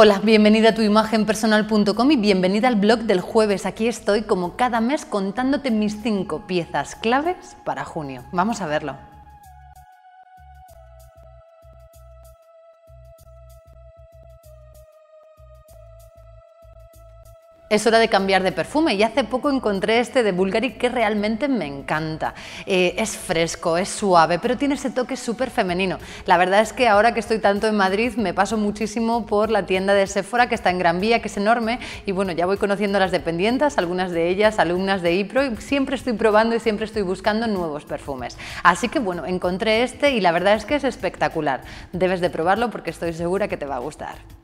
Hola, bienvenida a tuimagenpersonal.com y bienvenida al blog del jueves. Aquí estoy como cada mes contándote mis cinco piezas claves para junio. Vamos a verlo. Es hora de cambiar de perfume y hace poco encontré este de Bulgari que realmente me encanta. Eh, es fresco, es suave, pero tiene ese toque súper femenino. La verdad es que ahora que estoy tanto en Madrid me paso muchísimo por la tienda de Sephora que está en Gran Vía, que es enorme y bueno, ya voy conociendo a las dependientes, algunas de ellas alumnas de IPRO y siempre estoy probando y siempre estoy buscando nuevos perfumes. Así que bueno, encontré este y la verdad es que es espectacular. Debes de probarlo porque estoy segura que te va a gustar.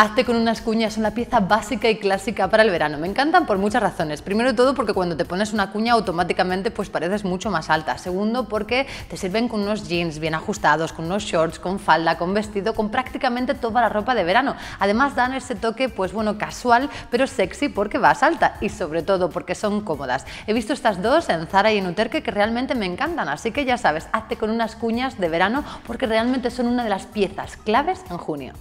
Hazte con unas cuñas, una pieza básica y clásica para el verano. Me encantan por muchas razones. Primero de todo porque cuando te pones una cuña automáticamente pues pareces mucho más alta. Segundo porque te sirven con unos jeans bien ajustados, con unos shorts, con falda, con vestido, con prácticamente toda la ropa de verano. Además dan ese toque pues bueno casual pero sexy porque vas alta y sobre todo porque son cómodas. He visto estas dos en Zara y en Uterque que realmente me encantan, así que ya sabes, hazte con unas cuñas de verano porque realmente son una de las piezas claves en junio.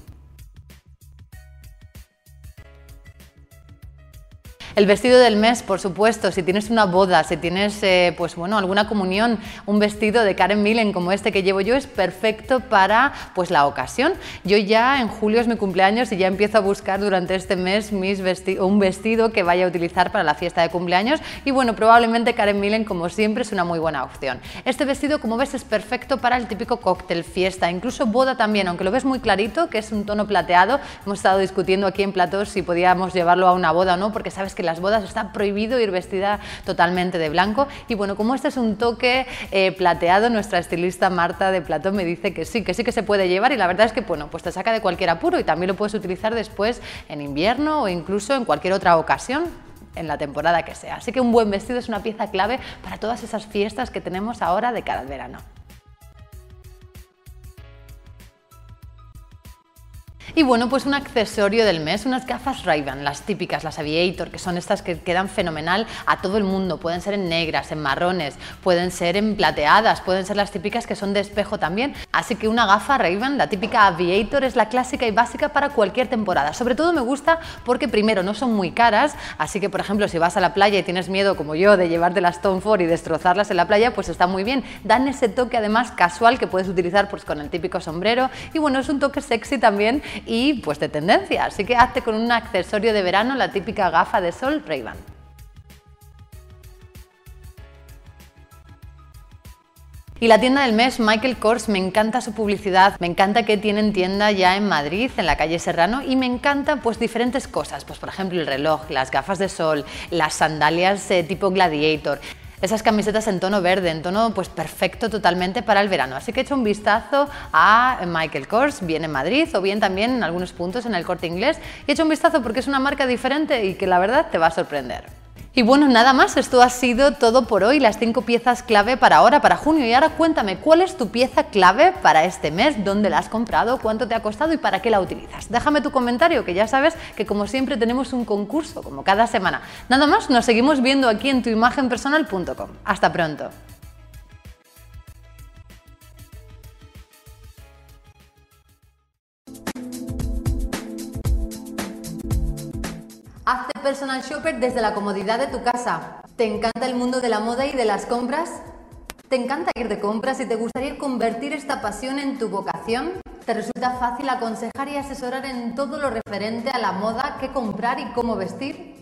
El vestido del mes, por supuesto, si tienes una boda, si tienes eh, pues bueno, alguna comunión, un vestido de Karen Millen como este que llevo yo es perfecto para pues la ocasión. Yo ya en julio es mi cumpleaños y ya empiezo a buscar durante este mes mis un vestido que vaya a utilizar para la fiesta de cumpleaños y bueno, probablemente Karen Millen como siempre es una muy buena opción. Este vestido como ves es perfecto para el típico cóctel, fiesta, incluso boda también, aunque lo ves muy clarito, que es un tono plateado. Hemos estado discutiendo aquí en platos si podíamos llevarlo a una boda o no, porque sabes que las bodas está prohibido ir vestida totalmente de blanco. Y bueno, como este es un toque eh, plateado, nuestra estilista Marta de Platón me dice que sí, que sí que se puede llevar y la verdad es que bueno, pues te saca de cualquier apuro y también lo puedes utilizar después en invierno o incluso en cualquier otra ocasión en la temporada que sea. Así que un buen vestido es una pieza clave para todas esas fiestas que tenemos ahora de cara al verano. Y bueno, pues un accesorio del mes, unas gafas Ray-Ban, las típicas, las Aviator, que son estas que quedan fenomenal a todo el mundo. Pueden ser en negras, en marrones, pueden ser en plateadas, pueden ser las típicas que son de espejo también. Así que una gafa Ray-Ban, la típica Aviator, es la clásica y básica para cualquier temporada. Sobre todo me gusta porque primero no son muy caras, así que por ejemplo si vas a la playa y tienes miedo como yo de llevarte las Tom Ford y destrozarlas en la playa, pues está muy bien. Dan ese toque además casual que puedes utilizar pues con el típico sombrero y bueno, es un toque sexy también y pues de tendencia. Así que hazte con un accesorio de verano la típica gafa de sol Ray-Ban. Y la tienda del mes, Michael Kors, me encanta su publicidad, me encanta que tienen tienda ya en Madrid, en la calle Serrano, y me encanta pues diferentes cosas, pues por ejemplo el reloj, las gafas de sol, las sandalias eh, tipo gladiator esas camisetas en tono verde, en tono pues perfecto totalmente para el verano. Así que hecho un vistazo a Michael Kors, bien en Madrid o bien también en algunos puntos en el corte inglés. he hecho un vistazo porque es una marca diferente y que la verdad te va a sorprender. Y bueno, nada más, esto ha sido todo por hoy, las cinco piezas clave para ahora, para junio. Y ahora cuéntame, ¿cuál es tu pieza clave para este mes? ¿Dónde la has comprado? ¿Cuánto te ha costado y para qué la utilizas? Déjame tu comentario, que ya sabes que como siempre tenemos un concurso, como cada semana. Nada más, nos seguimos viendo aquí en tuimagenpersonal.com. Hasta pronto. Hazte personal shopper desde la comodidad de tu casa. ¿Te encanta el mundo de la moda y de las compras? ¿Te encanta ir de compras y te gustaría convertir esta pasión en tu vocación? ¿Te resulta fácil aconsejar y asesorar en todo lo referente a la moda, qué comprar y cómo vestir?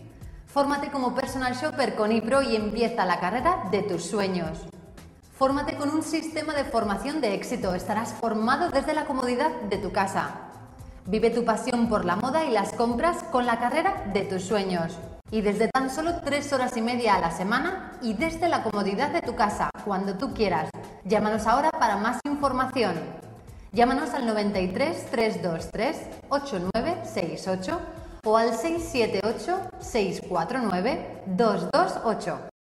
Fórmate como personal shopper con IPRO y empieza la carrera de tus sueños. Fórmate con un sistema de formación de éxito. Estarás formado desde la comodidad de tu casa. Vive tu pasión por la moda y las compras con la carrera de tus sueños. Y desde tan solo tres horas y media a la semana y desde la comodidad de tu casa, cuando tú quieras. Llámanos ahora para más información. Llámanos al 93 323 8968 o al 678 649 228.